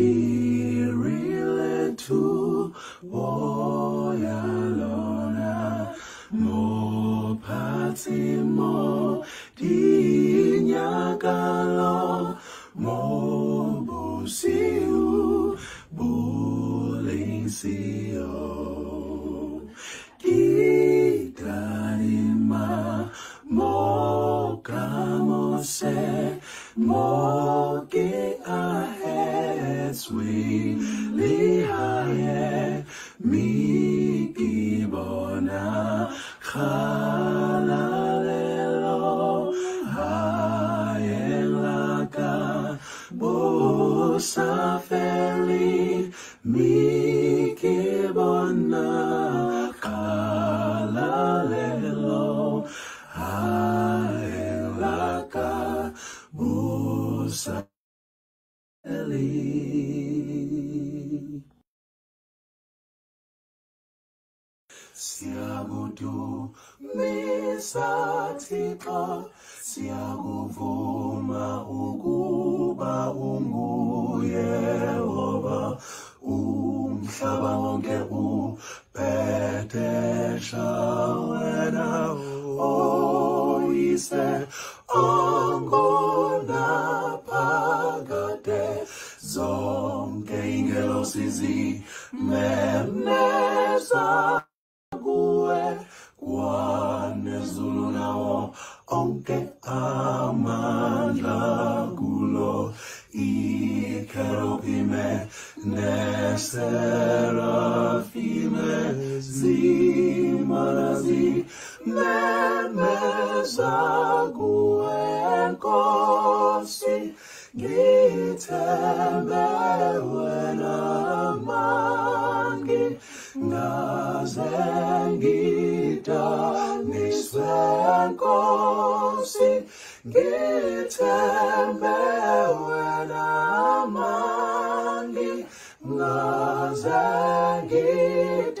irile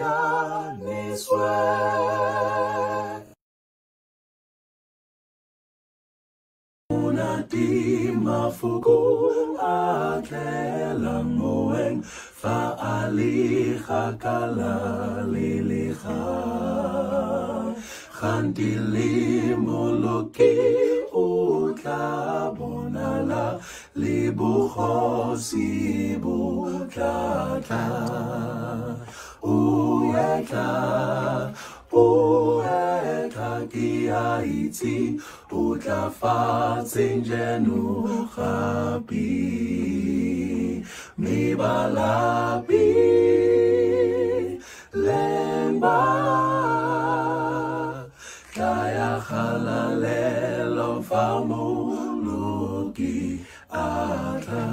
ngidaniswe Unati mafuku atlela moeng fa aliha kala liliha Khantili moloki utla bonala libuhosi butla Uetla Poeta ki a itsi o tla fatseng jeno gapi me balapi lemba kaya galalelo fa atla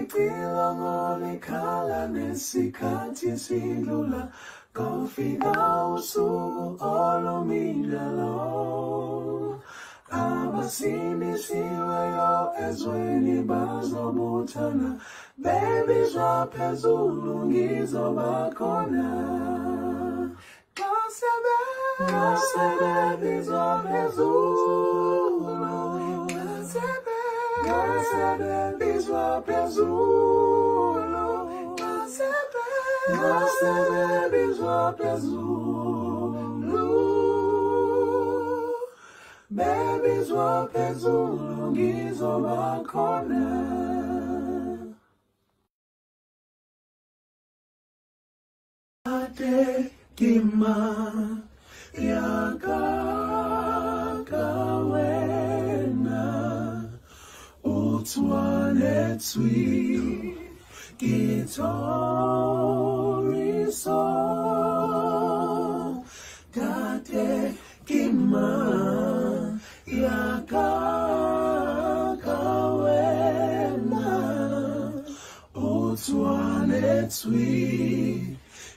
Ipilongo likhala nesikhathi esidlula kofika usuku olumindelo abasinisiweyo ezweni bazobuthana bebizwa phezulu ngizobakhona xa sebebizwa phezulu Nasebebizwa phezulu Nasebebizwa phezulu Bebizwa phezulu ngizobakhona Ate kima yakakawena utwanetswi gitoriso tate kima utwanetswi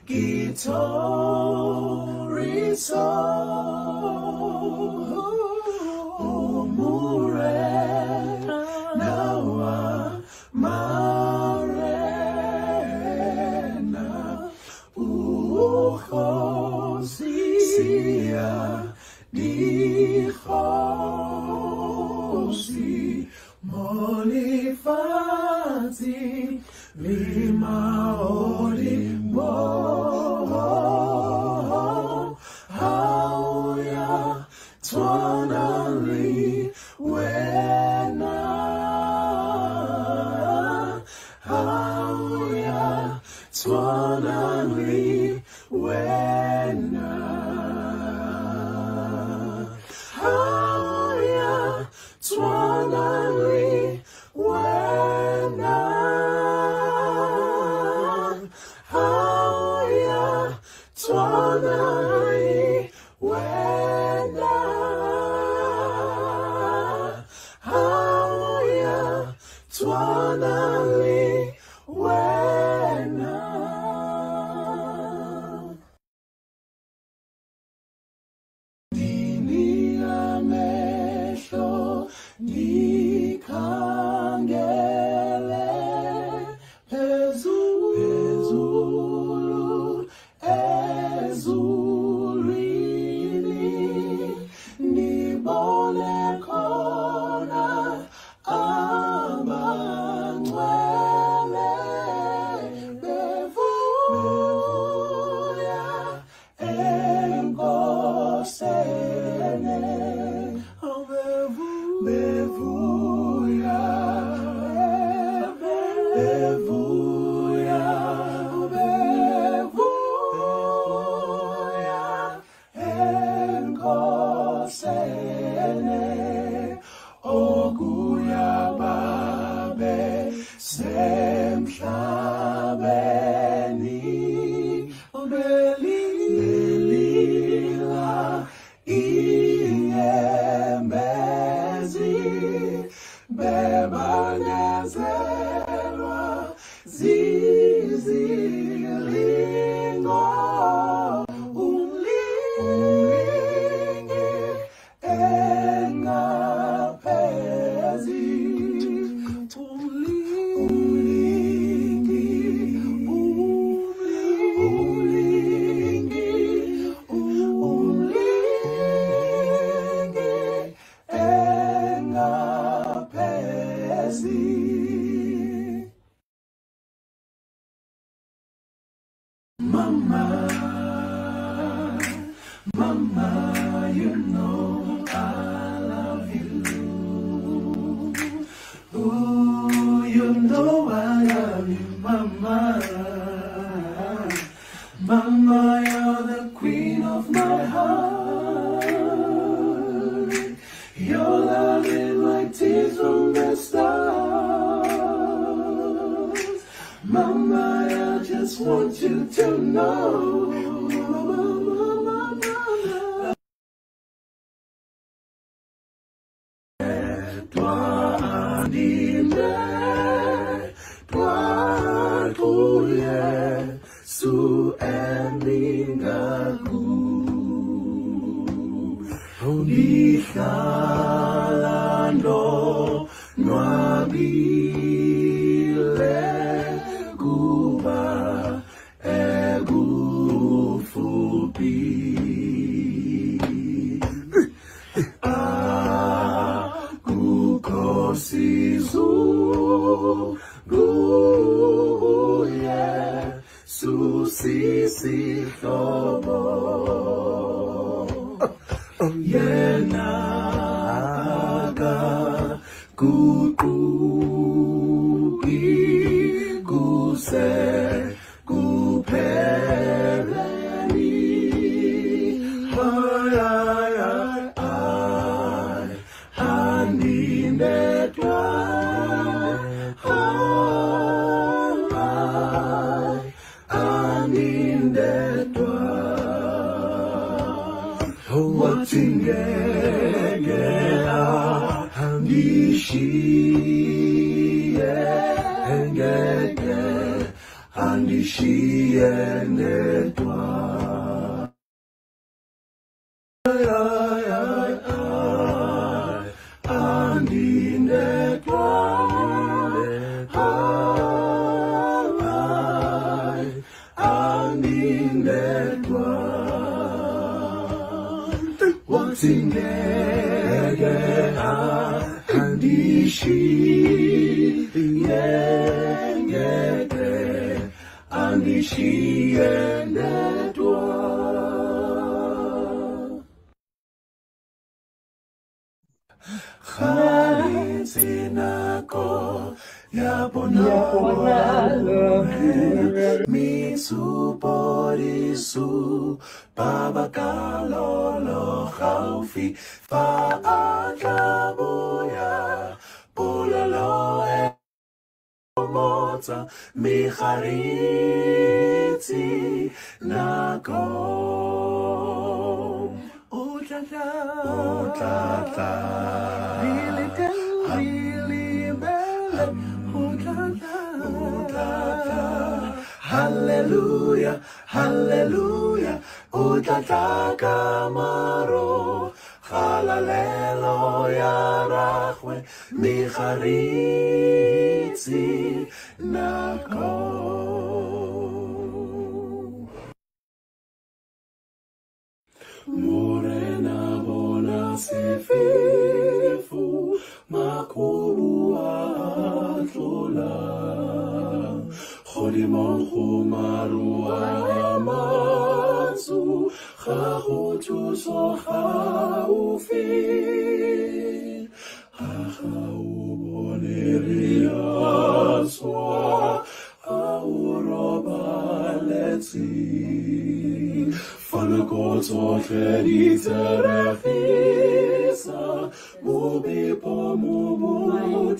gitoriso belila andishiye nedwa. Sosjelice refisa, mubi pomu budu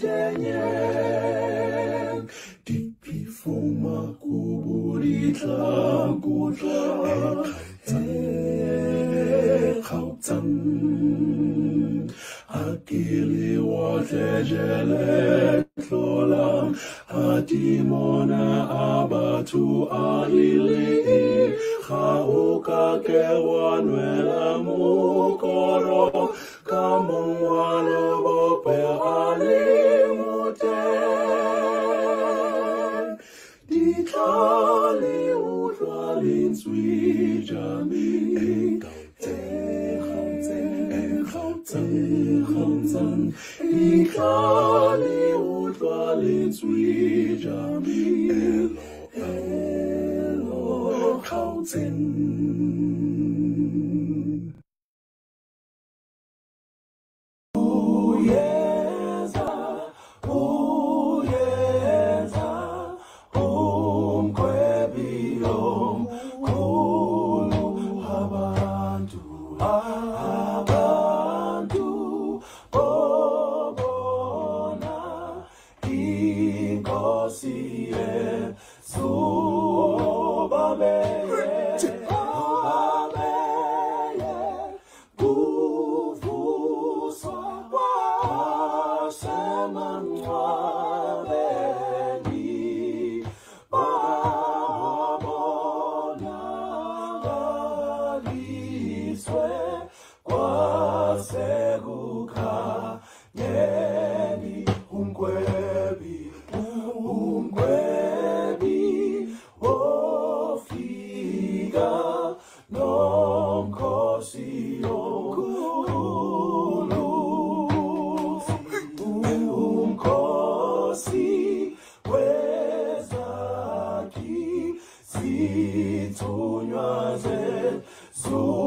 So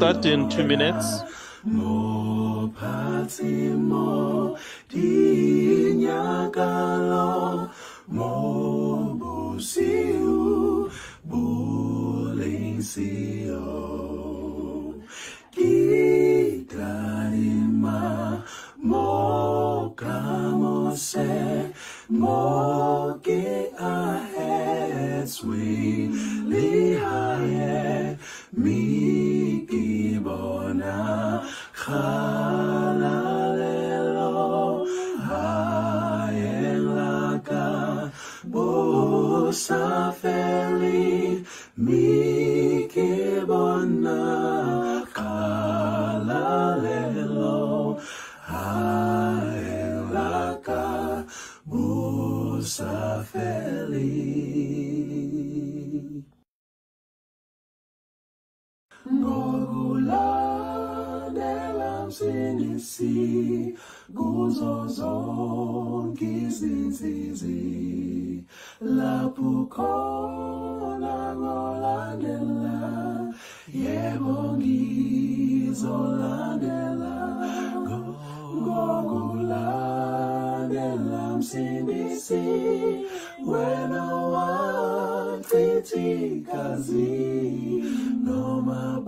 start in two minutes.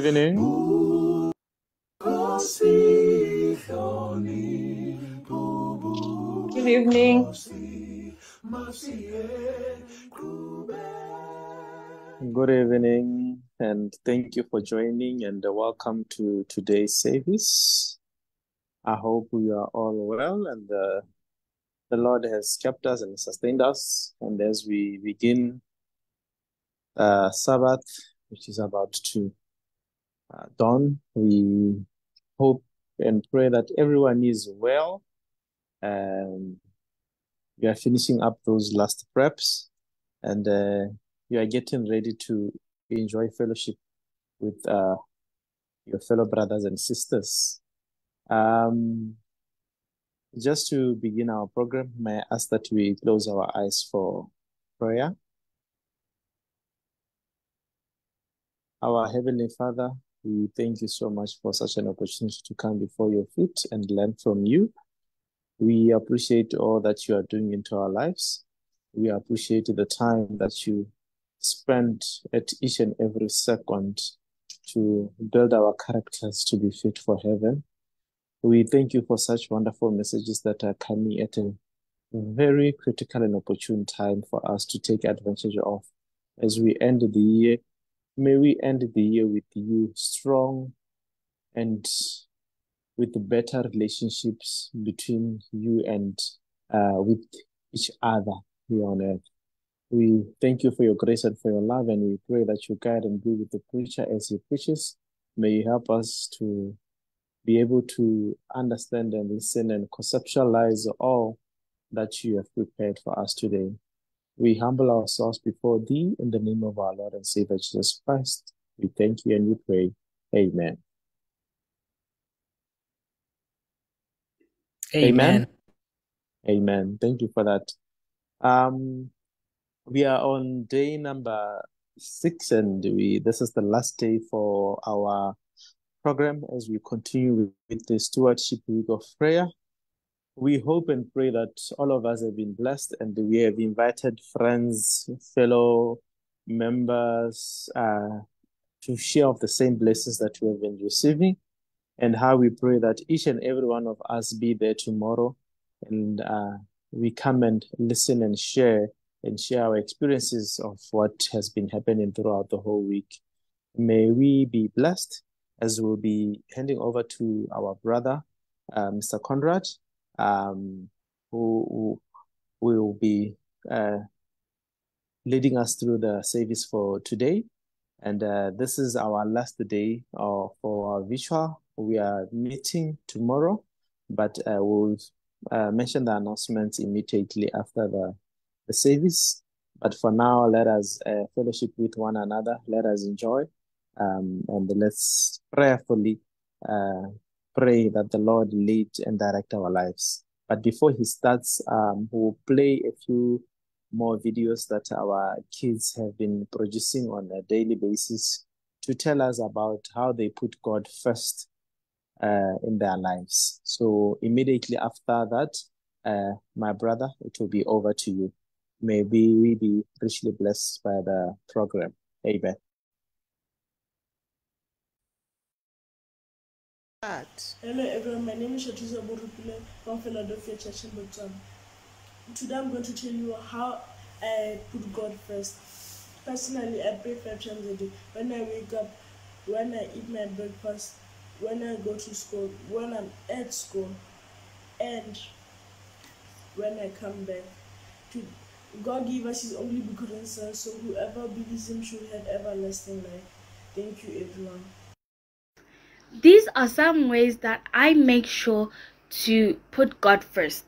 evening. Good evening. Nkosi masiye qhubeka Good evening, and thank you for joining and welcome to today's service. I hope we are all well and uh, the Lord has kept us and sustained us. And as we begin uh, Sabbath, which is about to uh, dawn, we hope and pray that everyone is well. Um, we are finishing up those last preps and uh, you are getting ready to enjoy fellowship with uh, your fellow brothers and sisters. Um, just to begin our program, may I ask that we close our eyes for prayer? Our Heavenly Father, we thank you so much for such an opportunity to come before your feet and learn from you. We appreciate all that you are doing into our lives. We appreciate the time that you spend at each and every second to build our characters to be fit for heaven. We thank you for such wonderful messages that are coming at a very critical and opportune time for us to take advantage of. As we end the year, may we end the year with you strong and with better relationships between you and uh, with each other here on earth. We thank you for your grace and for your love, and we pray that you guide and be with the preacher as he preaches. May you help us to be able to understand and listen and conceptualize all that you have prepared for us today. We humble ourselves before thee in the name of our Lord and Savior Jesus Christ. We thank you and we pray. Amen. Amen. Amen. Thank you for that. Um, we are on day number six, and we this is the last day for our program as we continue with, with the stewardship week of prayer. We hope and pray that all of us have been blessed, and we have invited friends, fellow members, uh, to share of the same blessings that we have been receiving, and how we pray that each and every one of us be there tomorrow, and uh, we come and listen and share and share our experiences of what has been happening throughout the whole week. May we be blessed as we'll be handing over to our brother, uh, Mr. Conrad, um, who, who will be uh, leading us through the service for today. And uh, this is our last day uh, for our visual. We are meeting tomorrow, but uh, we'll uh, mention the announcements immediately after the, the service. But for now, let us uh, fellowship with one another. Let us enjoy. Um, and let's prayerfully uh, pray that the Lord lead and direct our lives. But before he starts, um, we'll play a few more videos that our kids have been producing on a daily basis to tell us about how they put God first uh, in their lives. So immediately after that, uh, my brother, it will be over to you. Maybe we be richly blessed by the program. Amen. Hello everyone, my name is Shatuza Borupile from Philadelphia Church in Botswana. Today I'm going to tell you how I put God first. Personally, I pray five times a day. When I wake up, when I eat my breakfast, when I go to school, when I'm at school, and when I come back. To God gave us His only begotten Son, so whoever believes Him should have everlasting life. Thank you, everyone. These are some ways that I make sure to put God first.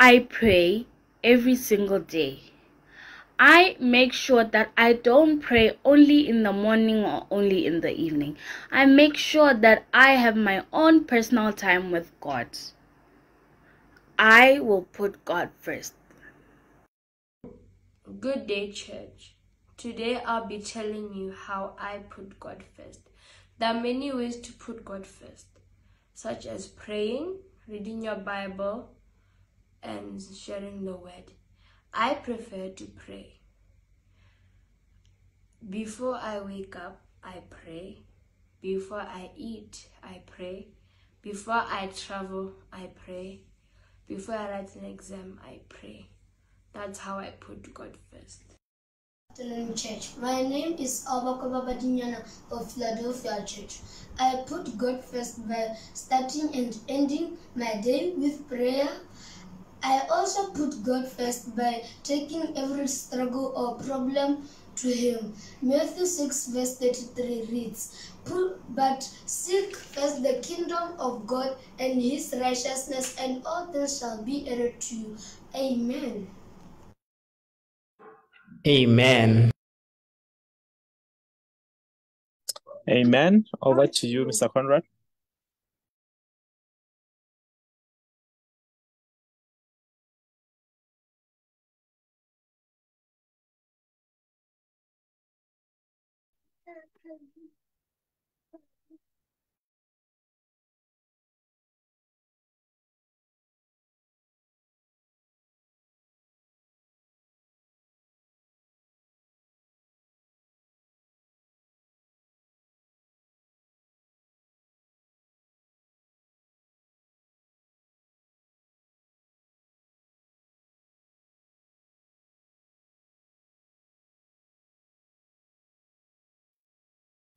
I pray every single day. I make sure that I don't pray only in the morning or only in the evening. I make sure that I have my own personal time with God. I will put God first. Good day, church. Today I'll be telling you how I put God first. There are many ways to put God first, such as praying, reading your Bible, and sharing the word. I prefer to pray. Before I wake up, I pray. Before I eat, I pray. Before I travel, I pray. Before I write an exam, I pray. That's how I put God first. Afternoon church. My name is Abakoba Badinyana of Philadelphia Church. I put God first by starting and ending my day with prayer. I also put God first by taking every struggle or problem to Him. Matthew 6, verse 33 reads, But seek first the kingdom of God and His righteousness, and all things shall be added to you. Amen. Amen. Amen. Over to you, Mr. Conrad.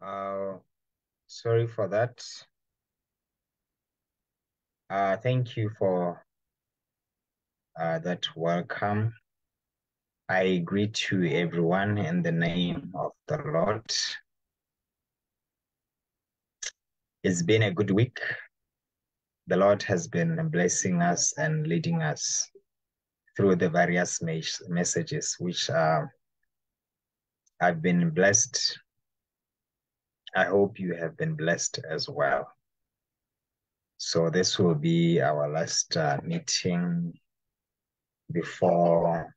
Uh, sorry for that. Uh, thank you for uh, that welcome. I greet you everyone in the name of the Lord. It's been a good week. The Lord has been blessing us and leading us through the various mes- messages, which uh, I've been blessed. I hope you have been blessed as well. So this will be our last uh, meeting before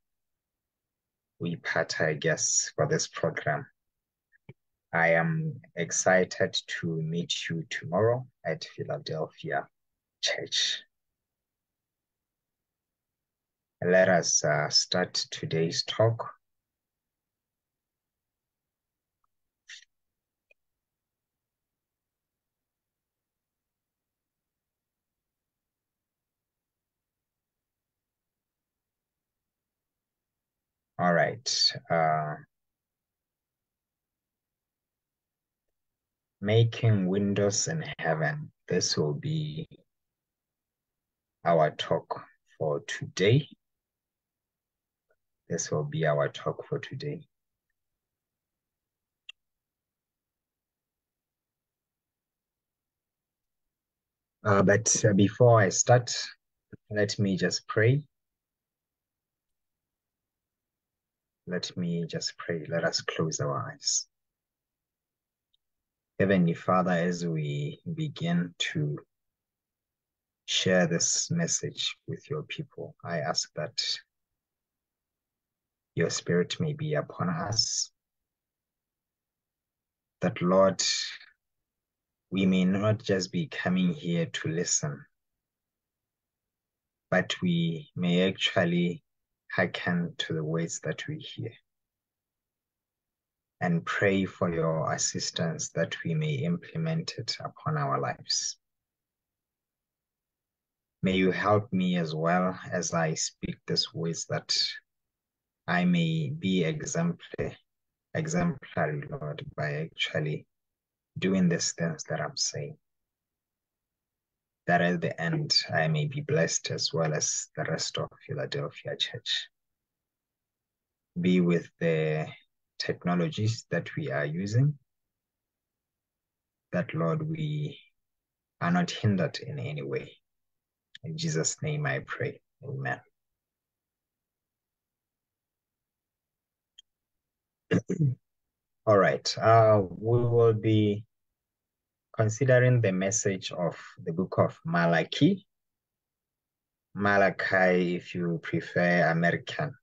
we part, I guess, for this program. I am excited to meet you tomorrow at Philadelphia Church. Let us uh, start today's talk. All right. Uh, making windows in heaven. This will be our talk for today. This will be our talk for today. Uh, but uh, before I start, let me just pray. Let me just pray. Let us close our eyes. Heavenly Father, as we begin to share this message with your people, I ask that your spirit may be upon us. That, Lord, we may not just be coming here to listen, but we may actually hearken to the words that we hear and pray for your assistance that we may implement it upon our lives. May you help me as well as I speak these words that I may be exemplary, exemplary, Lord, by actually doing these things that I'm saying. That at the end I may be blessed as well as the rest of Philadelphia Church. Be with the technologies that we are using, that Lord, we are not hindered in any way. In Jesus' name I pray. Amen. All right. Uh, we will be considering the message of the book of Malachi. Malachi, if you prefer American.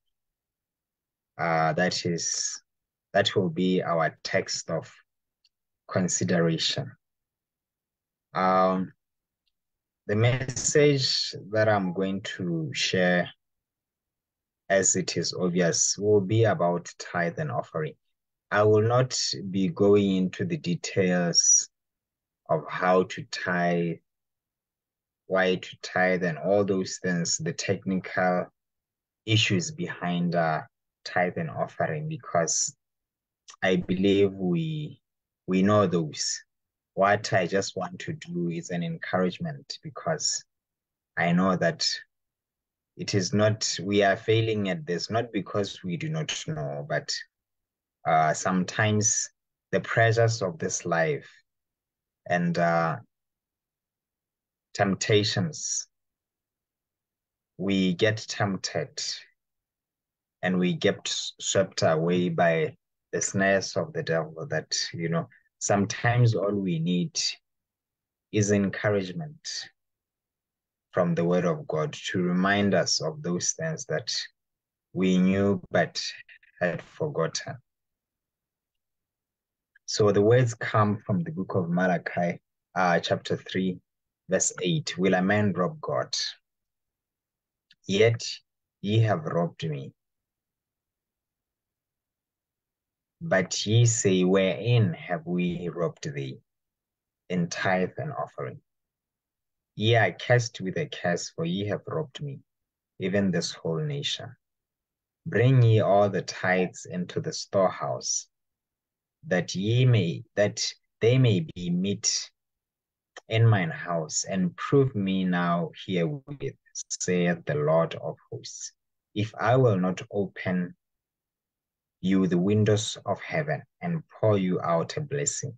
Uh, that is, that will be our text of consideration. Um, the message that I'm going to share, as it is obvious, will be about tithe and offering. I will not be going into the details of how to tie, why to tie, and all those things, the technical issues behind uh, tithe and offering, because I believe we we know those. What I just want to do is an encouragement because I know that it is not we are failing at this not because we do not know, but uh, sometimes the pressures of this life and uh, temptations, we get tempted and we get swept away by the snares of the devil that, you know, sometimes all we need is encouragement from the word of God to remind us of those things that we knew but had forgotten. So the words come from the book of Malachi, uh, chapter 3, verse 8. Will a man rob God? Yet ye have robbed me. But ye say, Wherein have we robbed thee? In tithe and offering. Ye are cursed with a curse, for ye have robbed me, even this whole nation. Bring ye all the tithes into the storehouse, that ye may that they may be meet in mine house, and prove me now herewith, saith the Lord of hosts, if I will not open you the windows of heaven and pour you out a blessing,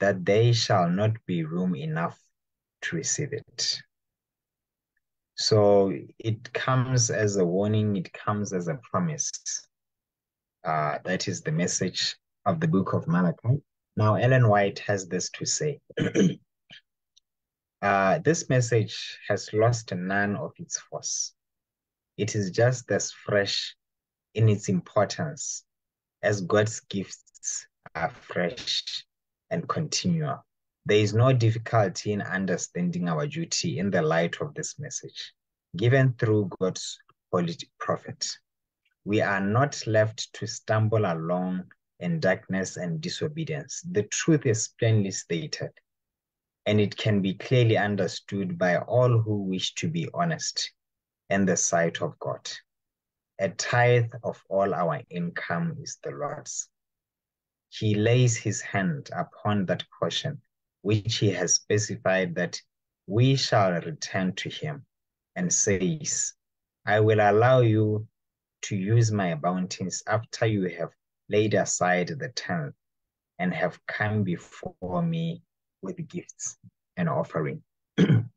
that there shall not be room enough to receive it. So it comes as a warning, it comes as a promise. Uh, that is the message of the book of Malachi. Now, Ellen White has this to say. uh, this message has lost none of its force. It is just as fresh in its importance as God's gifts are fresh and continual. There is no difficulty in understanding our duty in the light of this message, given through God's holy prophet. We are not left to stumble along in darkness and disobedience. The truth is plainly stated, and it can be clearly understood by all who wish to be honest in the sight of God. A tithe of all our income is the Lord's. He lays his hand upon that portion which he has specified that we shall return to him and says, I will allow you to use my bounties after you have laid aside the tenth and have come before me with gifts and offering.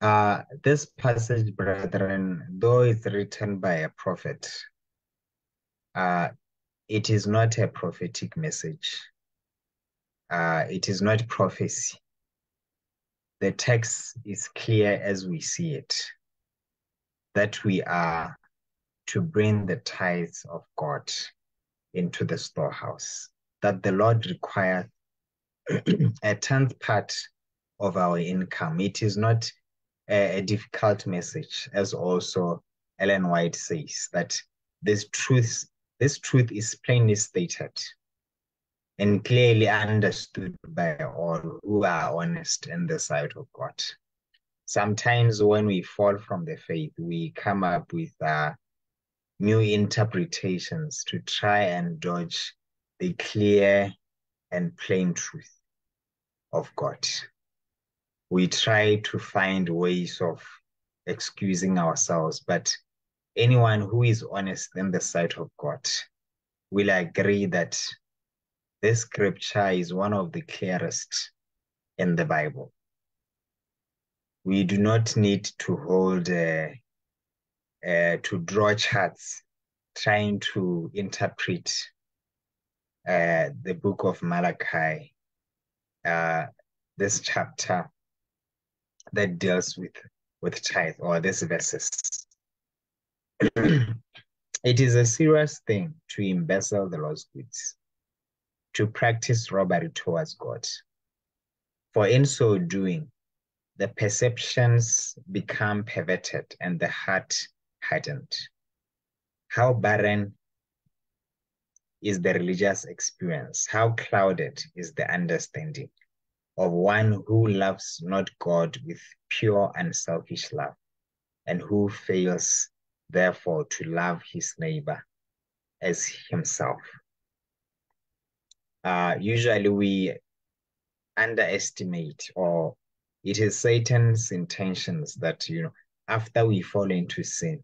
uh, this passage, brethren, though it's written by a prophet, uh, it is not a prophetic message. Uh, it is not prophecy. The text is clear as we see it that we are to bring the tithes of God into the storehouse, that the Lord requires a tenth part of our income. It is not a, a, difficult message, as also Ellen White says, that this truth, this truth is plainly stated and clearly understood by all who are honest in the sight of God. Sometimes when we fall from the faith, we come up with uh, new interpretations to try and dodge the clear and plain truth of God. We try to find ways of excusing ourselves, but anyone who is honest in the sight of God will agree that this scripture is one of the clearest in the Bible. We do not need to hold, uh, uh, to draw charts trying to interpret uh, the book of Malachi, uh, this chapter that deals with, with tithe or these verses. it is a serious thing to embezzle the Lord's goods to practice robbery towards God. For in so doing, the perceptions become perverted and the heart hardened. How barren is the religious experience? How clouded is the understanding of one who loves not God with pure and selfish love, and who fails, therefore, to love his neighbor as himself? uh, usually we underestimate or it is Satan's intentions that, you know, after we fall into sin,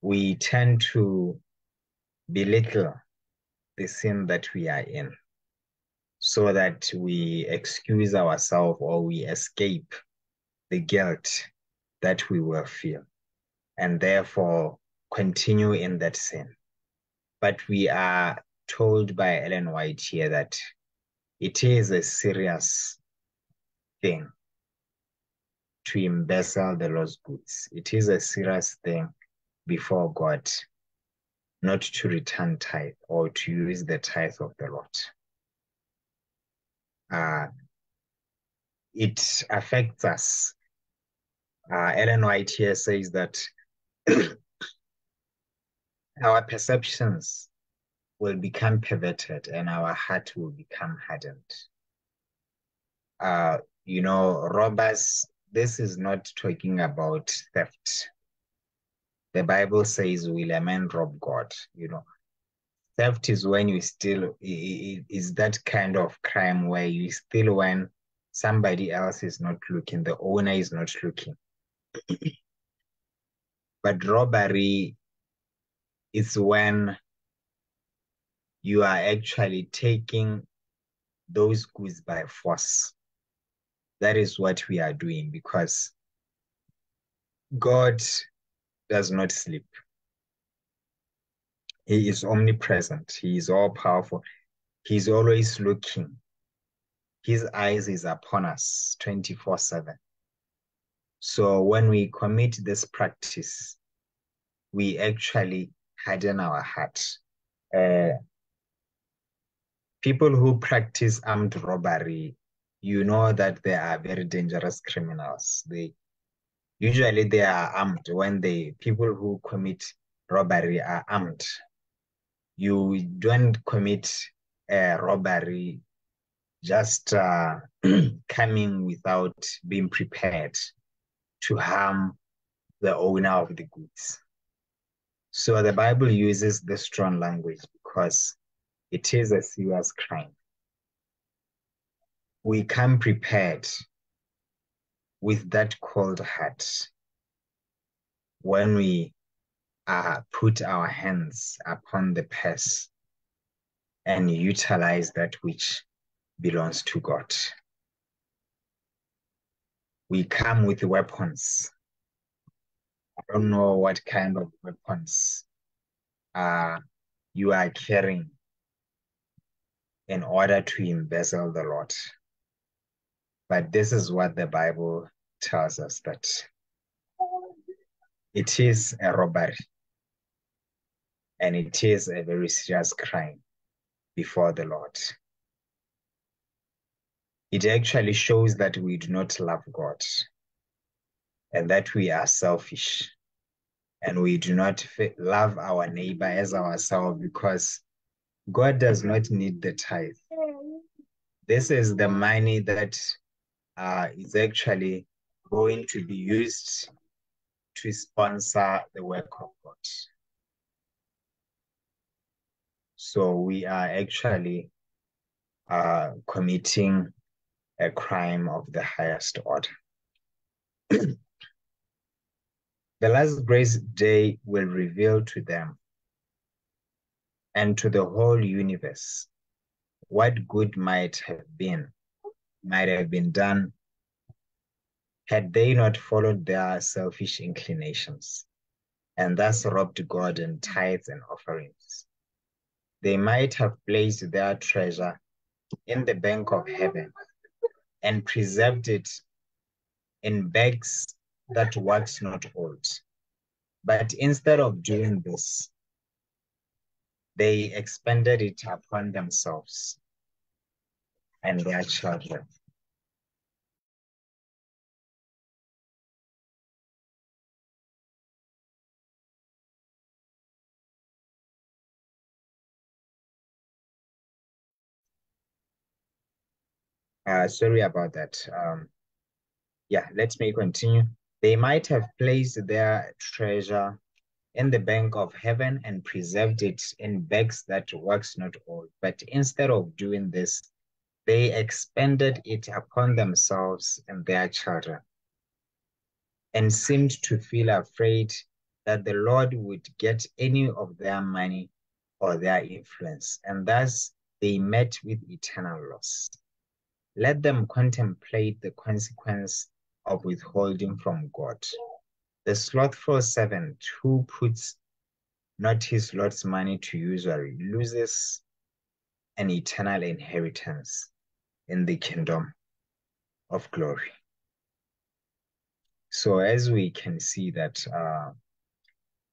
we tend to belittle the sin that we are in so that we excuse ourselves or we escape the guilt that we will feel and therefore continue in that sin. But we are told by Ellen White here that it is a serious thing to embezzle the Lord's goods. It is a serious thing before God not to return tithe or to use the tithe of the Lord. Uh, it affects us. Uh, Ellen White here says that our perceptions will become perverted and our heart will become hardened. Uh, you know, robbers, this is not talking about theft. The Bible says, Will a man rob God? You know, theft is when you steal, is that kind of crime where you steal when somebody else is not looking, the owner is not looking. but robbery is when you are actually taking those goods by force. That is what we are doing because God does not sleep. He is omnipresent. He is all powerful. He's always looking. His eyes is upon us 24 7. So when we commit this practice, we actually harden our heart. Uh, people who practice armed robbery, you know that they are very dangerous criminals. They usually they are armed when they people who commit robbery are armed. You don't commit a robbery just uh, coming without being prepared to harm the owner of the goods. So the Bible uses the strong language because it is a serious crime. We come prepared with that cold heart when we uh, put our hands upon the purse and utilize that which belongs to God. We come with weapons. I don't know what kind of weapons uh, you are carrying in order to embezzle the Lord. But this is what the Bible tells us that it is a robbery and it is a very serious crime before the Lord. It actually shows that we do not love God and that we are selfish and we do not love our neighbor as ourselves because God does not need the tithe. This is the money that uh, is actually going to be used to sponsor the work of God. So we are actually uh, committing a crime of the highest order. the last grace day will reveal to them and to the whole universe what good might have been, might have been done had they not followed their selfish inclinations and thus robbed God in tithes and offerings. They might have placed their treasure in the bank of heaven and preserved it in bags that wax not old. But instead of doing this, they expended it upon themselves and their children. Uh, sorry about that. Um, yeah, let me continue. They might have placed their treasure in the bank of heaven and preserved it in bags that wax not old. But instead of doing this, they expended it upon themselves and their children and seemed to feel afraid that the Lord would get any of their money or their influence, and thus they met with eternal loss. Let them contemplate the consequence of withholding from God. The slothful servant who puts not his Lord's money to usury loses an eternal inheritance in the kingdom of glory. So as we can see that uh,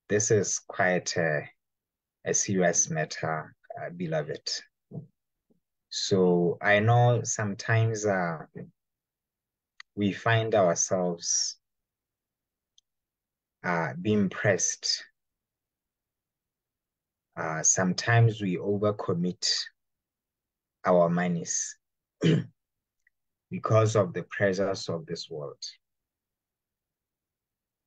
this is quite a, a serious matter, uh, beloved. So I know sometimes uh, we find ourselves uh, being pressed. Uh, sometimes we overcommit our monies because of the pressures of this world.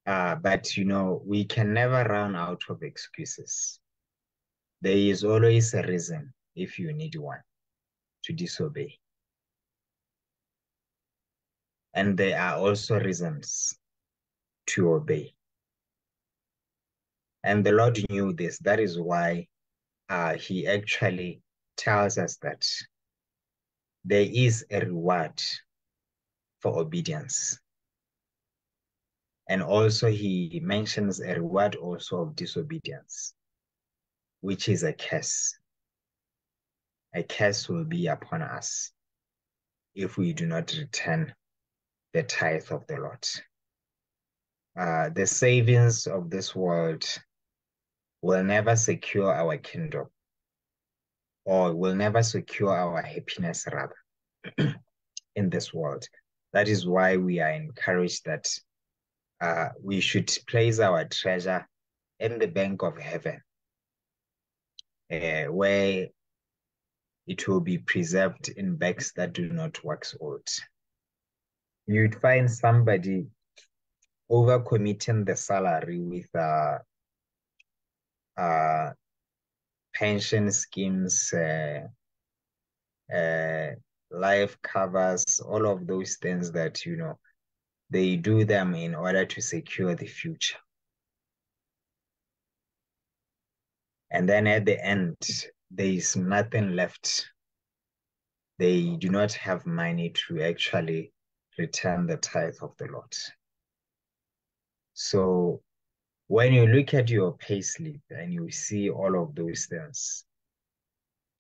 Uh, but you know, we can never run out of excuses. There is always a reason if you need one to disobey. And there are also reasons to obey. And the Lord knew this. That is why uh, he actually tells us that there is a reward for obedience. And also he mentions a reward also of disobedience, which is a curse. A curse will be upon us if we do not return the tithe of the Lord. Uh, the savings of this world will never secure our kingdom or will never secure our happiness rather in this world. That is why we are encouraged that uh, we should place our treasure in the bank of heaven, uh, where it will be preserved in bags that do not wax old. You'd find somebody overcommitting the salary with uh, uh, pension schemes, uh, uh, life covers, all of those things that, you know, they do them in order to secure the future. And then at the end, there is nothing left. They do not have money to actually return the tithe of the Lord. So when you look at your payslip and you see all of those things,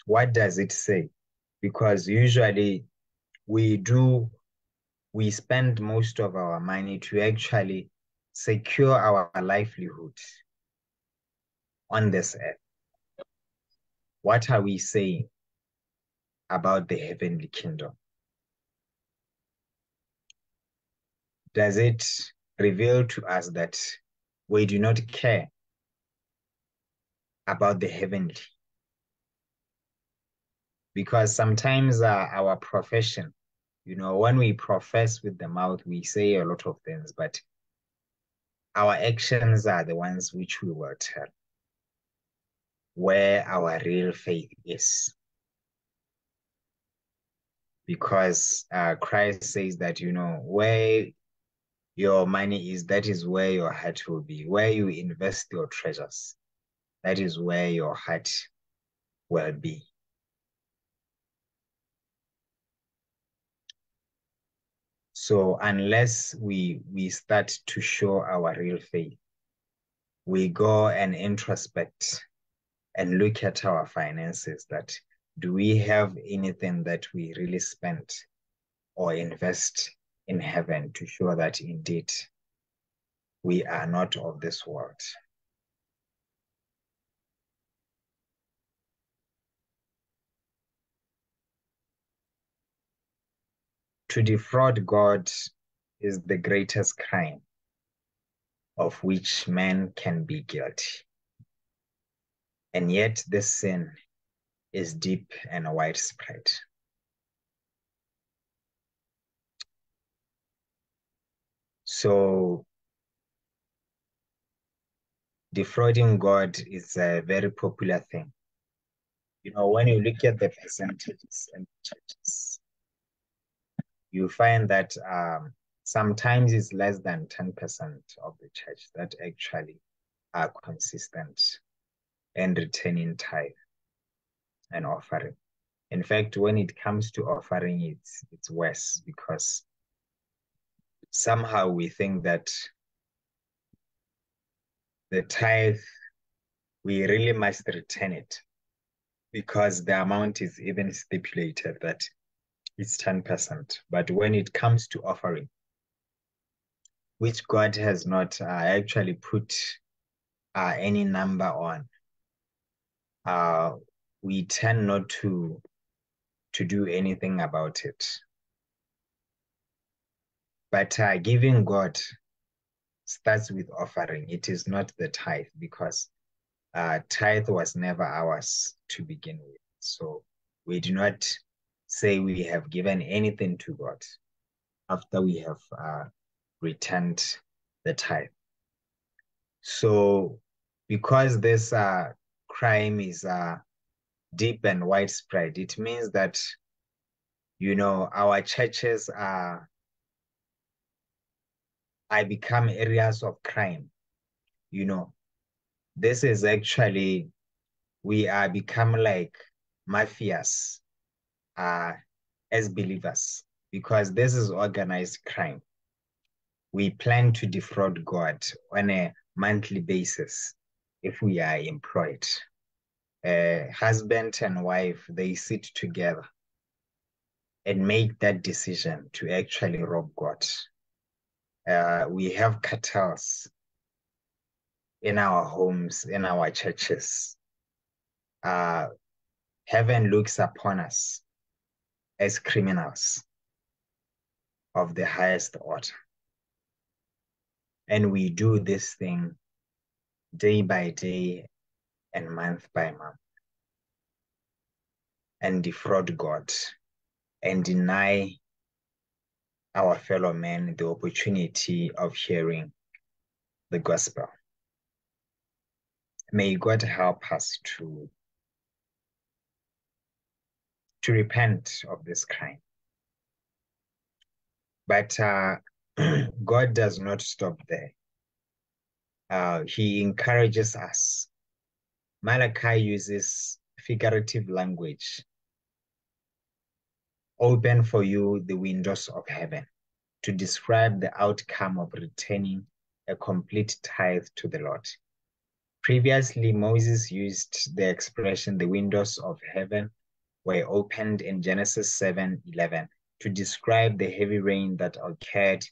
what does it say? Because usually we do, we spend most of our money to actually secure our livelihood on this earth. What are we saying about the heavenly kingdom? Does it reveal to us that we do not care about the heavenly? Because sometimes uh, our profession, you know, when we profess with the mouth, we say a lot of things, but our actions are the ones which we will tell where our real faith is. Because uh, Christ says that, you know, where your money is, that is where your heart will be. Where you invest your treasures, that is where your heart will be. So unless we we start to show our real faith, we go and introspect and look at our finances that do we have anything that we really spent or invest in heaven to show that indeed we are not of this world. To defraud God is the greatest crime of which man can be guilty. And yet this sin is deep and widespread. So defrauding God is a very popular thing. You know, when you look at the percentages and churches, you find that um, sometimes it's less than 10% of the church that actually are consistent and returning tithe and offering. In fact, when it comes to offering, it's it's worse because somehow we think that the tithe we really must return it because the amount is even stipulated that it's 10%. But when it comes to offering, which God has not uh, actually put uh, any number on, uh, we tend not to to do anything about it. But uh, giving God starts with offering. It is not the tithe because uh, tithe was never ours to begin with. So we do not say we have given anything to God after we have uh, returned the tithe. So because this uh, crime is uh, deep and widespread, it means that, you know, our churches are, I become areas of crime. You know, this is actually, we are become like mafias uh, as believers because this is organized crime. We plan to defraud God on a monthly basis if we are employed. Husband and wife, they sit together and make that decision to actually rob God. Uh, we have cartels in our homes, in our churches. Uh, heaven looks upon us as criminals of the highest order. And we do this thing day by day and month by month and defraud God and deny our fellow men the opportunity of hearing the gospel. May God help us to, to repent of this crime. But uh, God does not stop there. Uh, he encourages us Malachi uses figurative language. Open for you the windows of heaven to describe the outcome of returning a complete tithe to the Lord. Previously, Moses used the expression the windows of heaven were opened in Genesis 7 11 to describe the heavy rain that occurred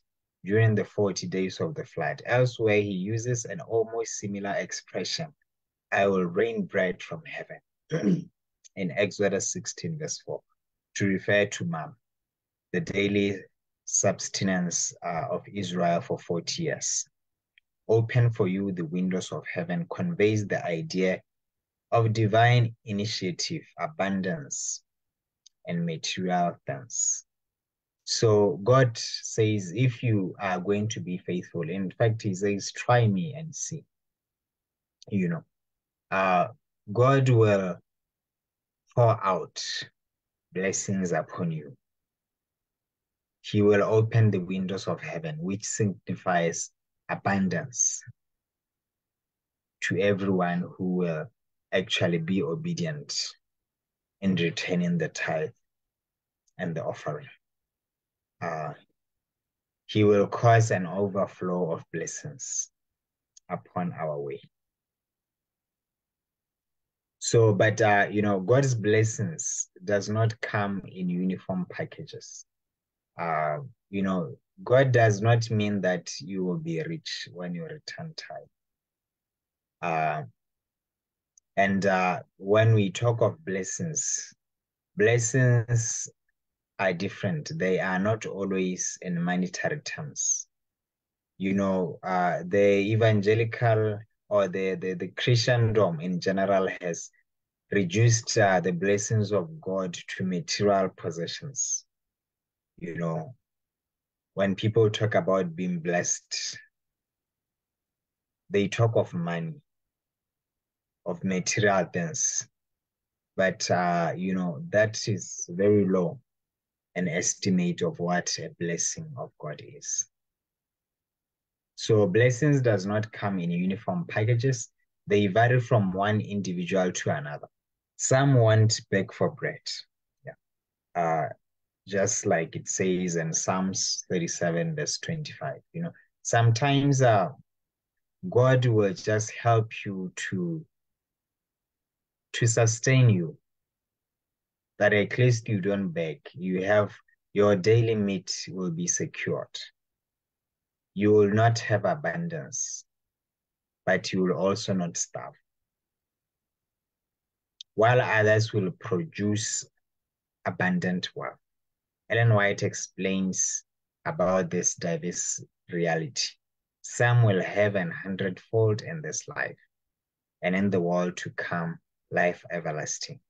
during the 40 days of the flood. Elsewhere, he uses an almost similar expression I will rain bread from heaven in Exodus 16, verse 4, to refer to man, the daily subsistence uh, of Israel for 40 years. Open for you the windows of heaven conveys the idea of divine initiative, abundance, and material things. So God says, if you are going to be faithful, in fact, He says, try me and see. You know, uh, God will pour out blessings upon you. He will open the windows of heaven, which signifies abundance to everyone who will actually be obedient in returning the tithe and the offering. Uh, he will cause an overflow of blessings upon our way. So, but uh, you know, God's blessings does not come in uniform packages. Uh, you know, God does not mean that you will be rich when you return tithe. Uh, and uh, when we talk of blessings, blessings are different. They are not always in monetary terms. You know, uh, the evangelical or the, the, the Christendom in general has reduced uh, the blessings of God to material possessions. You know, when people talk about being blessed, they talk of money, of material things. But, uh, you know, that is very low an estimate of what a blessing of God is. So blessings does not come in uniform packages. They vary from one individual to another. Some want beg for bread. Yeah. Uh, just like it says in Psalms 37, verse 25. You know, sometimes uh, God will just help you to, to sustain you. That at least you don't beg. You have your daily meat will be secured you will not have abundance, but you will also not starve. While others will produce abundant wealth. Ellen White explains about this diverse reality. Some will have an hundredfold in this life, and in the world to come, life everlasting.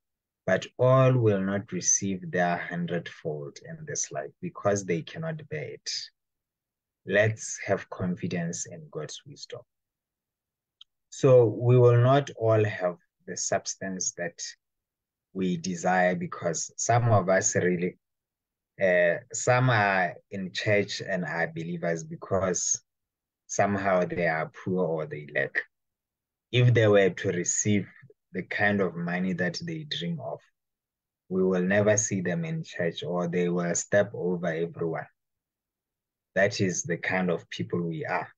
But all will not receive their hundredfold in this life because they cannot bear it let's have confidence in God's wisdom. So we will not all have the substance that we desire because some of us really, uh, some are in church and are believers because somehow they are poor or they lack. If they were to receive the kind of money that they dream of, we will never see them in church or they will step over everyone that is the kind of people we are.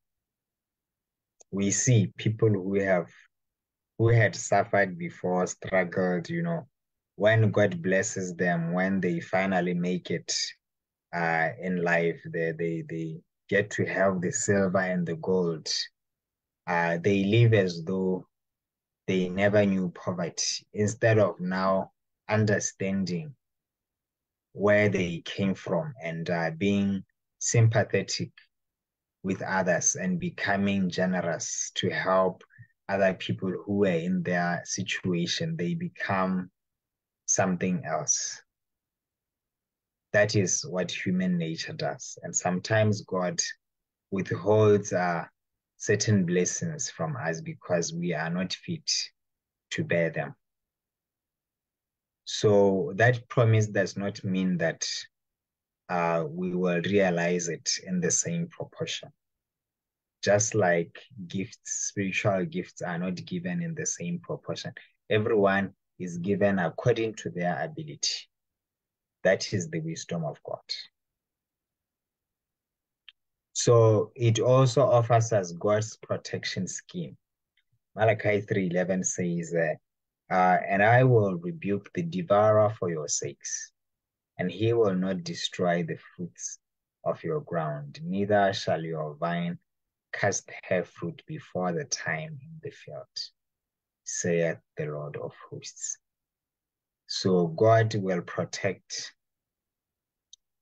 We see people who have who had suffered before, struggled, you know, when God blesses them, when they finally make it uh, in life, they, they, they get to have the silver and the gold. Uh, they live as though they never knew poverty instead of now understanding where they came from and uh, being sympathetic with others and becoming generous to help other people who are in their situation, they become something else. That is what human nature does. And sometimes God withholds uh, certain blessings from us because we are not fit to bear them. So that promise does not mean that uh, we will realize it in the same proportion. just like gifts, spiritual gifts are not given in the same proportion. Everyone is given according to their ability. That is the wisdom of God. So it also offers us God's protection scheme. Malachi 3.11 says, uh, uh, and I will rebuke the devourer for your sakes, and he will not destroy the fruits of your ground, neither shall your vine cast her fruit before the time in the field, saith the Lord of hosts. So God will protect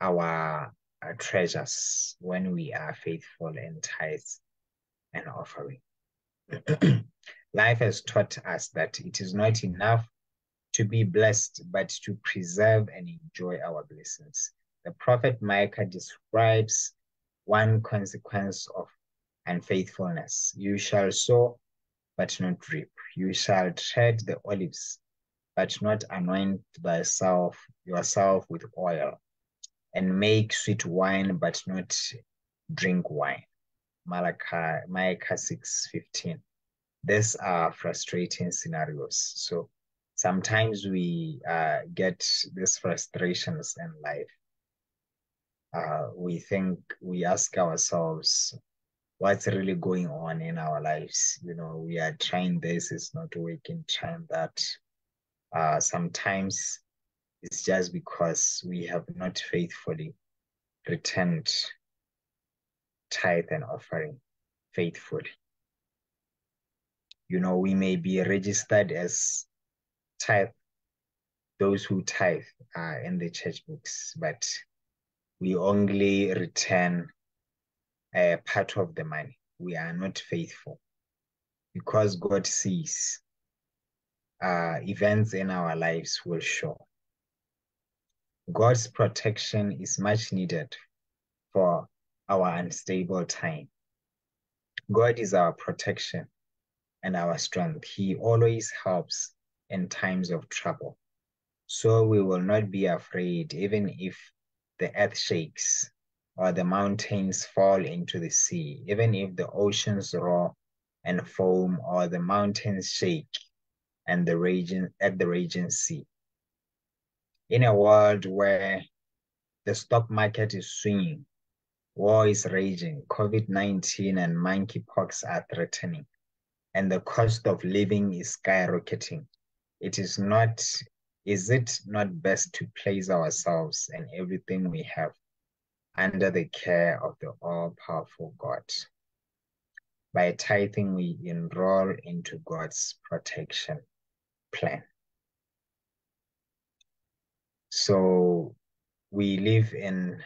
our, our treasures when we are faithful in tithes and offering. Life has taught us that it is not enough to be blessed, but to preserve and enjoy our blessings. The prophet Micah describes one consequence of unfaithfulness. You shall sow, but not reap. You shall tread the olives, but not anoint thyself yourself with oil, and make sweet wine, but not drink wine. Malachi, Micah 6 15. These are frustrating scenarios. So sometimes we uh, get these frustrations in life. Uh, we think, we ask ourselves, what's really going on in our lives? You know, we are trying this, it's not working, trying that. Uh, sometimes it's just because we have not faithfully returned tithe and offering faithfully. You know, we may be registered as tithe, those who tithe are in the church books, but we only return a part of the money. We are not faithful because God sees uh, events in our lives will show. God's protection is much needed for our unstable time. God is our protection and our strength. He always helps in times of trouble. So we will not be afraid, even if the earth shakes or the mountains fall into the sea, even if the oceans roar and foam or the mountains shake and the raging at the raging sea. In a world where the stock market is swinging War is raging, COVID-19 and monkeypox are threatening, and the cost of living is skyrocketing. It is not, is it not best to place ourselves and everything we have under the care of the all-powerful God? By tithing, we enroll into God's protection plan. So we live in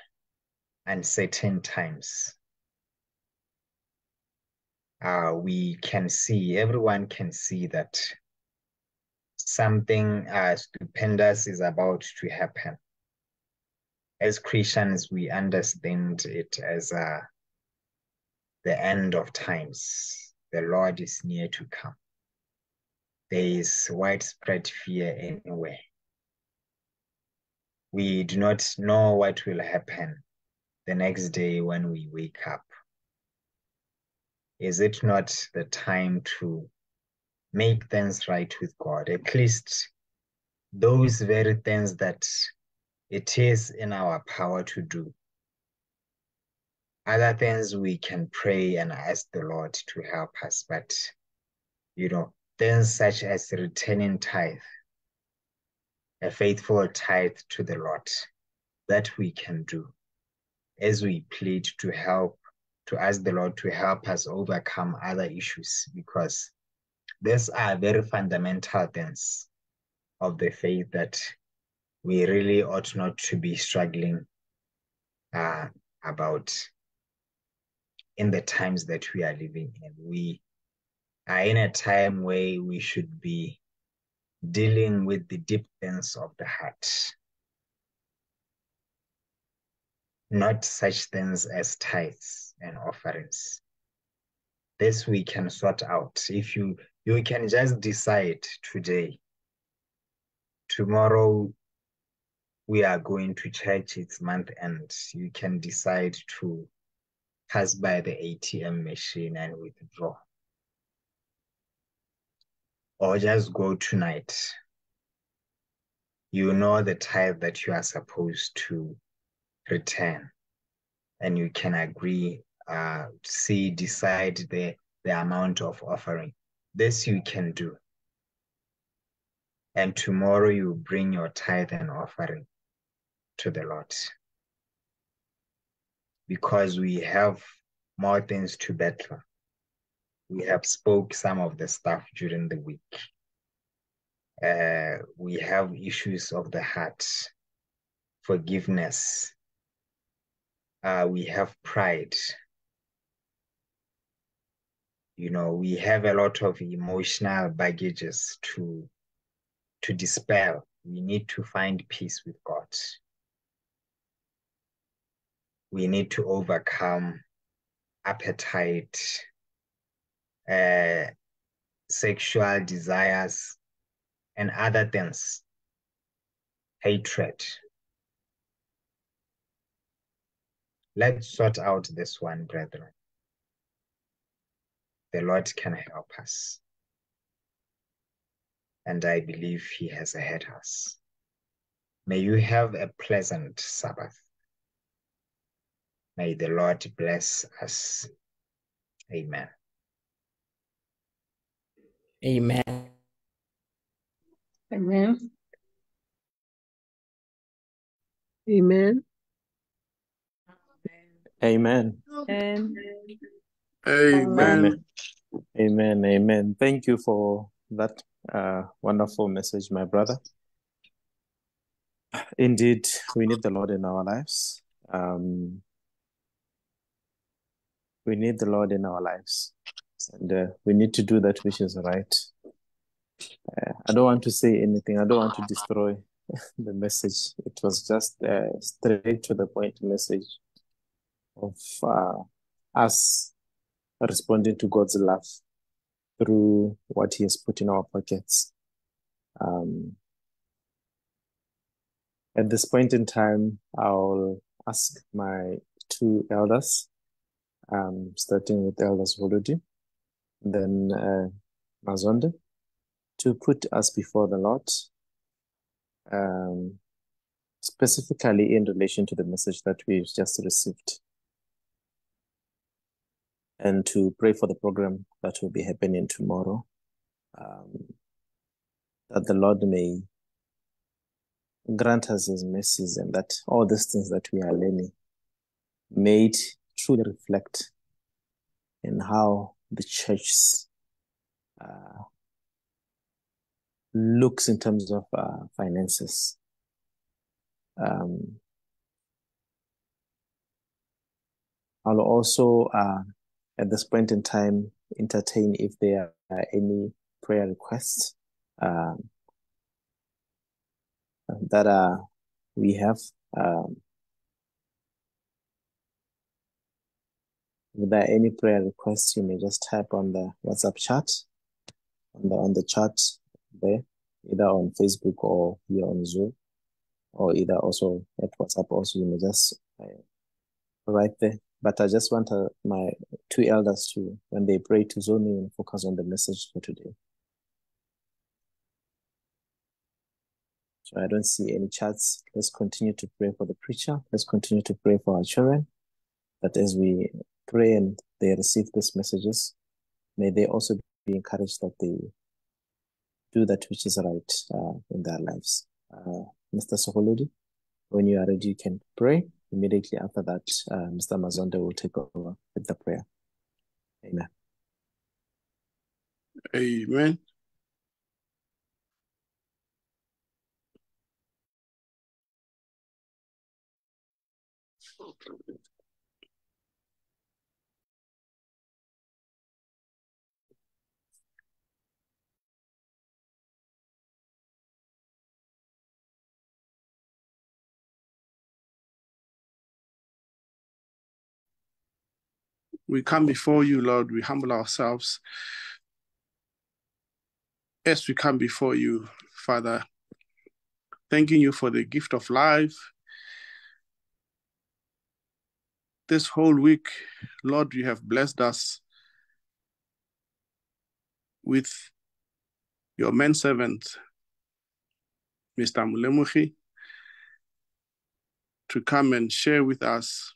uncertain times. Uh, we can see, everyone can see that something uh, stupendous is about to happen. As Christians, we understand it as uh, the end of times. The Lord is near to come. There is widespread fear anywhere. We do not know what will happen the next day when we wake up? Is it not the time to make things right with God? At least those very things that it is in our power to do. Other things we can pray and ask the Lord to help us, but you know, things such as returning tithe, a faithful tithe to the Lord, that we can do as we plead to help, to ask the Lord to help us overcome other issues because these are very fundamental things of the faith that we really ought not to be struggling uh, about in the times that we are living in. We are in a time where we should be dealing with the deep things of the heart not such things as tithes and offerings. This we can sort out. If you you can just decide today, tomorrow we are going to church, it's month end. You can decide to pass by the ATM machine and withdraw. Or just go tonight. You know the tithe that you are supposed to return, and you can agree, uh, see, decide the, the amount of offering. This you can do. And tomorrow you bring your tithe and offering to the Lord because we have more things to battle. We have spoke some of the stuff during the week. Uh, we have issues of the heart, forgiveness. Uh, we have pride. You know, we have a lot of emotional baggages to to dispel. We need to find peace with God we need to overcome appetite, uh, sexual desires, and other things, hatred. Let's sort out this one, brethren. The Lord can help us. And I believe He has ahead us. May you have a pleasant Sabbath. May the Lord bless us. Amen. Amen. Amen. Amen. Amen. And Amen. Amen. Amen. Thank you for that uh, wonderful message, my brother. Indeed, we need the Lord in our lives. Um, we need the Lord in our lives, and uh, we need to do that which is right. Uh, I don't want to say anything. I don't want to destroy the message. It was just uh, straight to the point message of uh, us responding to God's love through what He has put in our pockets. Um, at this point in time, I'll ask my two elders, um, starting with Elders Volodi, then uh, Mazonde, to put us before the Lord, um, specifically in relation to the message that we've just received, and to pray for the program that will be happening tomorrow, um, that the Lord may grant us His mercies and that all these things that we are learning may it truly reflect in how the church uh, looks in terms of uh, finances. Um, I'll also, uh, at this point in time, entertain if there are any prayer requests um, that uh, we have. Um, if there are any prayer requests, you may just type on the WhatsApp chat, on the on the chat there, either on Facebook or here on Zoom, or either also at WhatsApp. Also, you may just uh, write there. But I just want uh, my two elders to, when they pray, to zone in and focus on the message for today. So I don't see any chats. Let's continue to pray for the preacher. Let's continue to pray for our children. That as we pray and they receive these messages, may they also be encouraged that they do that which is right uh, in their lives. Uh, Mr. Sokoludi, when you are ready, you can pray. Immediately after that, uh, Mr. Mazonde will take over with the prayer. Amen. Amen. We come before you, Lord. We humble ourselves. As we come before you, Father, thanking you for the gift of life, this whole week, Lord, you have blessed us with your manservant, Mr. Molemogi, to come and share with us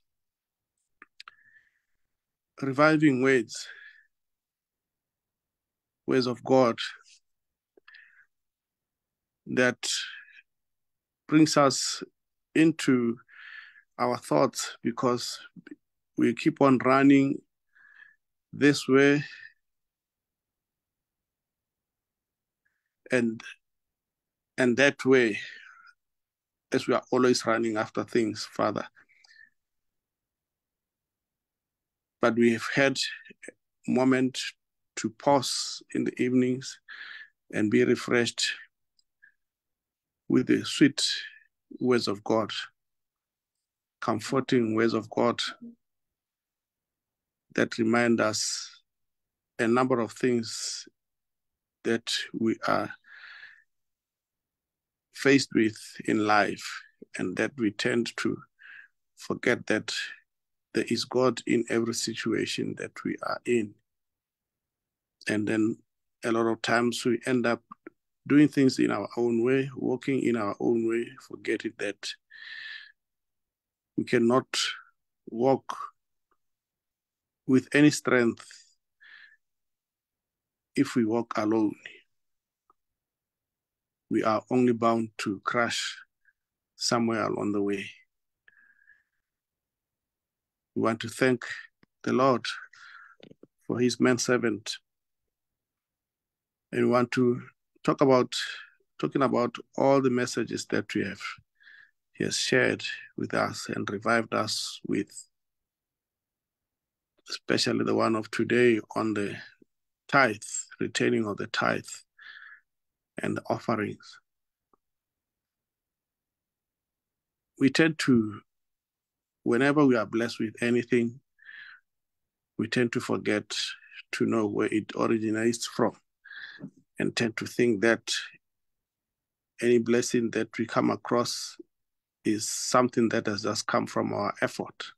reviving words, words of God that brings us into our thoughts because we keep on running this way. And and that way as we are always running after things father but we have had a moment to pause in the evenings and be refreshed with the sweet words of God, comforting words of God that remind us a number of things that we are faced with in life and that we tend to forget that there is God in every situation that we are in. And then a lot of times we end up doing things in our own way, walking in our own way, forgetting that we cannot walk with any strength if we walk alone. We are only bound to crash somewhere along the way. We want to thank the Lord for his manservant. And we want to talk about talking about all the messages that we have he has shared with us and revived us with especially the one of today on the tithe retaining of the tithe and the offerings we tend to whenever we are blessed with anything we tend to forget to know where it originates from and tend to think that any blessing that we come across is something that has just come from our effort,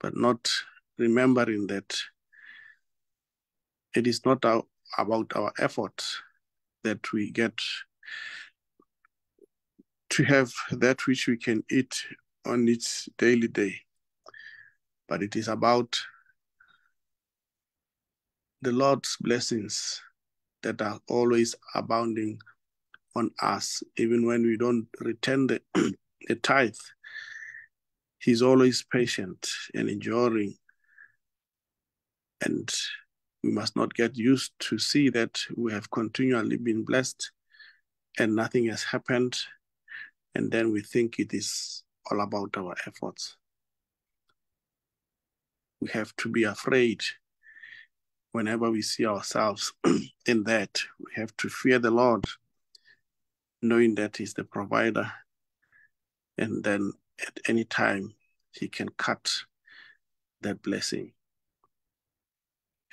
but not remembering that it is not our, about our effort that we get to have that which we can eat on its daily day, but it is about the Lord's blessings that are always abounding on us, even when we don't return the, the tithe. He's always patient and enduring. And we must not get used to see that we have continually been blessed and nothing has happened. And then we think it is all about our efforts. We have to be afraid whenever we see ourselves in that, we have to fear the Lord, knowing that He's the provider. And then at any time, He can cut that blessing.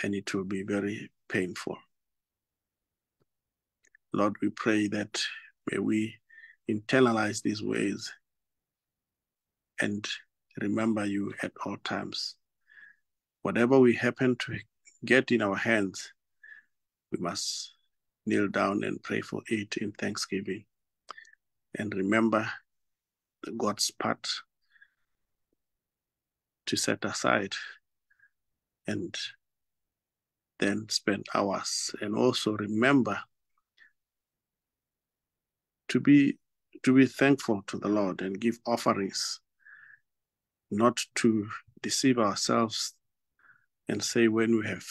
And it will be very painful. Lord, we pray that may we internalize these ways and remember you at all times. Whatever we happen to get in our hands, we must kneel down and pray for it in thanksgiving. And remember God's part to set aside and then spend hours and also remember to be to be thankful to the Lord and give offerings not to deceive ourselves and say when we have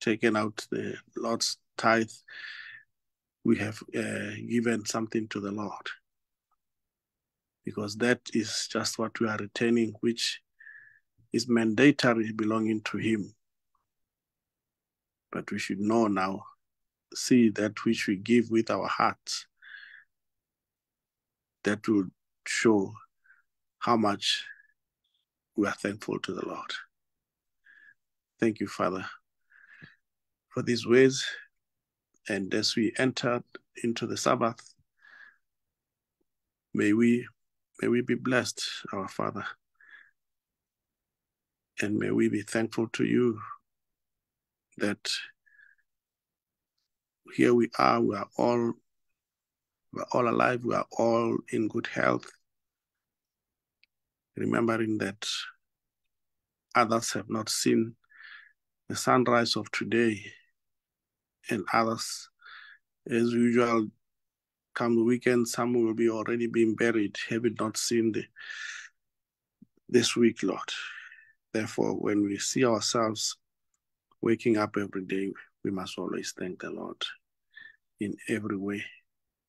taken out the Lord's tithe, we have uh, given something to the Lord. Because that is just what we are retaining, which is mandatory belonging to Him. But we should know now, see that which we give with our hearts, that will show how much we are thankful to the Lord. Thank you, Father, for these ways. And as we enter into the Sabbath, may we may we be blessed, our Father. And may we be thankful to you that here we are, we are all we are all alive, we are all in good health. Remembering that others have not seen the sunrise of today, and others, as usual, come the weekend, some will be already being buried, having not seen the this week, Lord. Therefore, when we see ourselves waking up every day, we must always thank the Lord in every way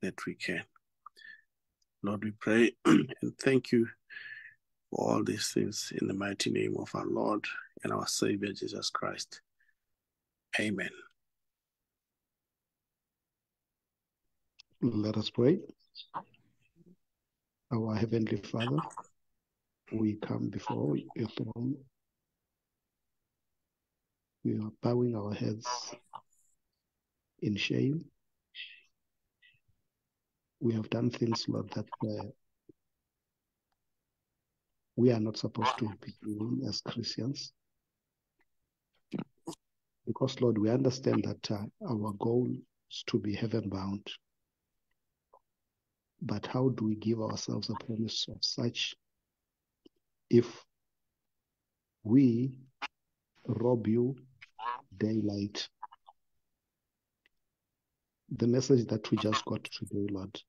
that we can. Lord, we pray and thank you all these things in the mighty name of our Lord and our Savior Jesus Christ. Amen. Let us pray. Our Heavenly Father, we come before your throne. We are bowing our heads in shame. We have done things, Lord, that we are not supposed to be doing as Christians. Because, Lord, we understand that uh, our goal is to be heaven bound. But how do we give ourselves a promise of such if we rob you daylight? The message that we just got today, Lord,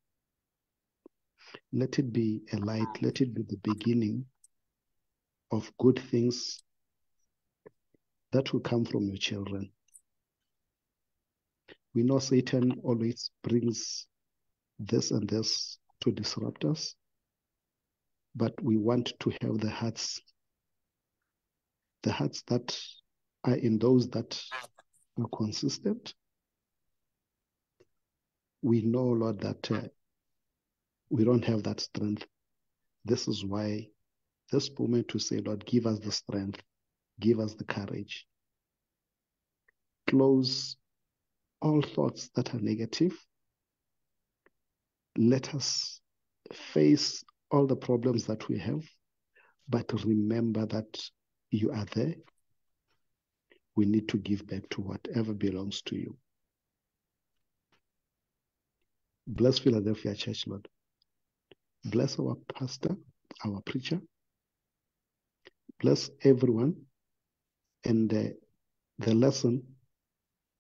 let it be a light, let it be the beginning of good things that will come from your children. We know Satan always brings this and this to disrupt us, but we want to have the hearts, the hearts that are in those that are consistent. We know, Lord, that uh, we don't have that strength. This is why this moment to say, Lord, give us the strength, give us the courage. Close all thoughts that are negative. Let us face all the problems that we have, but remember that you are there. We need to give back to whatever belongs to you. Bless Philadelphia Church, Lord. Bless our pastor, our preacher. Bless everyone. And the lesson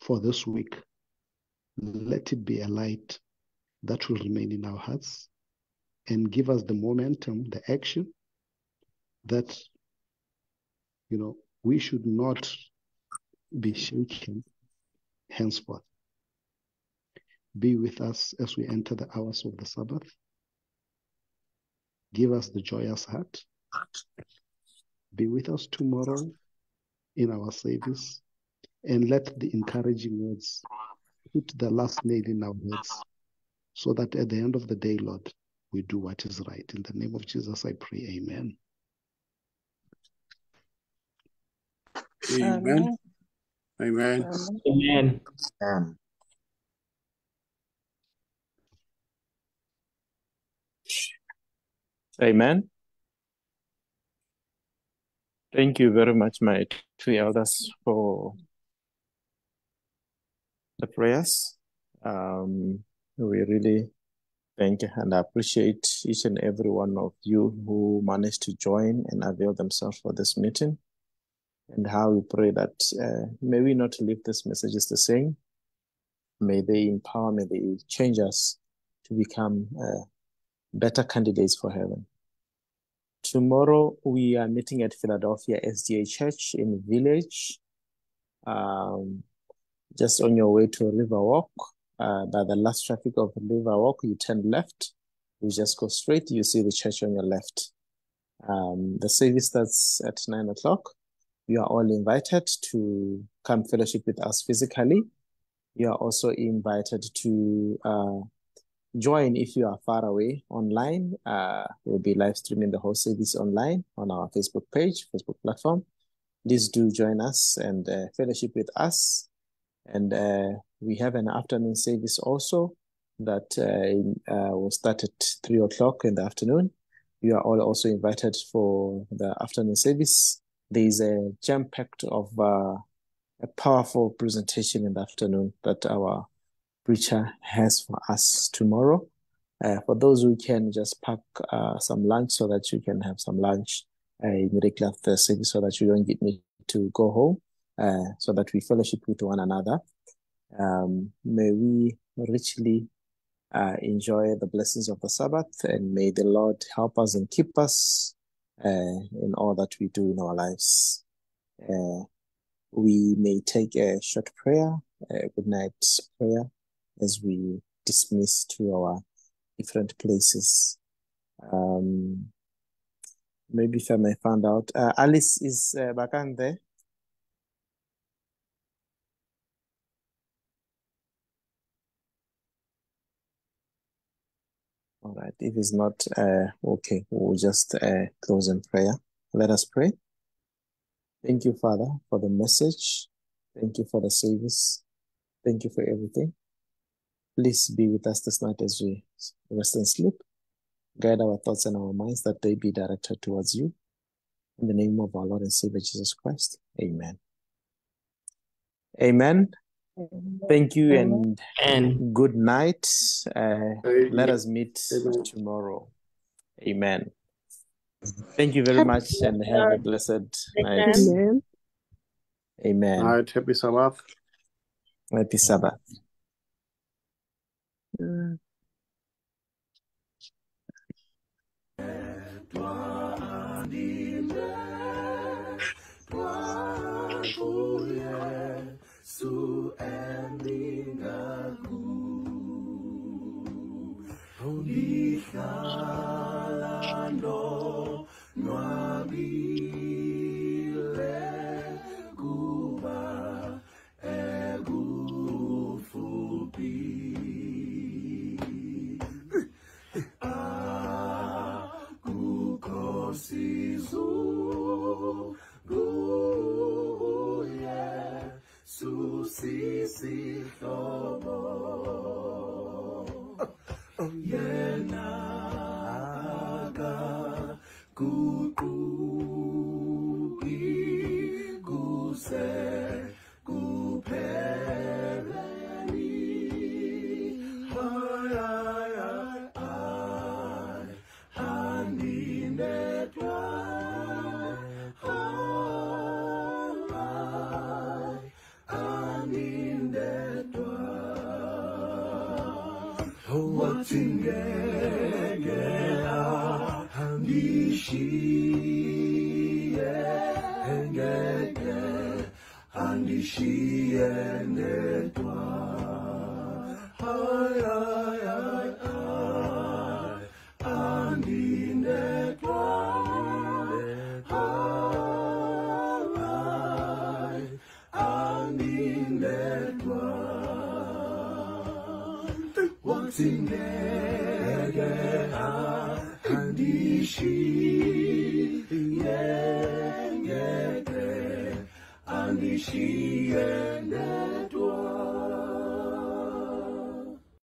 for this week, let it be a light that will remain in our hearts and give us the momentum, the action that, you know, we should not be shaken henceforth. Be with us as we enter the hours of the Sabbath. Give us the joyous heart. Be with us tomorrow in our service and let the encouraging words put the last nail in our heads so that at the end of the day, Lord, we do what is right. In the name of Jesus, I pray. Amen. Amen. Amen. Amen. Amen. Amen. Thank you very much, my two elders, for the prayers. Um, we really thank and appreciate each and every one of you who managed to join and avail themselves for this meeting. And how we pray that uh, may we not leave this messages the same. May they empower, may they change us to become uh, better candidates for heaven. Tomorrow we are meeting at Philadelphia SDA Church in Village. Um, just on your way to Riverwalk, uh, by the last traffic of Riverwalk, you turn left. You just go straight. You see the church on your left. Um, the service starts at nine o'clock. You are all invited to come fellowship with us physically. You are also invited to uh, join if you are far away online. Uh, we'll be live streaming the whole service online on our Facebook page, Facebook platform. Please do join us and uh, fellowship with us. And uh, we have an afternoon service also that uh, uh, will start at three o'clock in the afternoon. You are all also invited for the afternoon service there's a jam packed of uh, a powerful presentation in the afternoon that our preacher has for us tomorrow. Uh, for those who can just pack uh, some lunch so that you can have some lunch uh, immediately after service so that you don't get need to go home, uh, so that we fellowship with one another. Um, may we richly uh, enjoy the blessings of the Sabbath and may the Lord help us and keep us uh, in all that we do in our lives. Uh, we may take a short prayer, a good night prayer, as we dismiss to our different places. Um, maybe if I may find out, uh, Alice is uh, back on there. All right. If it's not uh, okay, we'll just uh, close in prayer. Let us pray. Thank you, Father, for the message. Thank you for the service. Thank you for everything. Please be with us this night as we rest and sleep. Guide our thoughts and our minds that they be directed towards you. In the name of our Lord and Savior Jesus Christ. Amen. Amen. Thank you and, and good night. Uh, let us meet tomorrow. Amen. Thank you very much and have a blessed night. Amen. Amen. All right. Happy Sabbath. Happy Sabbath. Emingaku Ngihlalo nwabile susisihlobo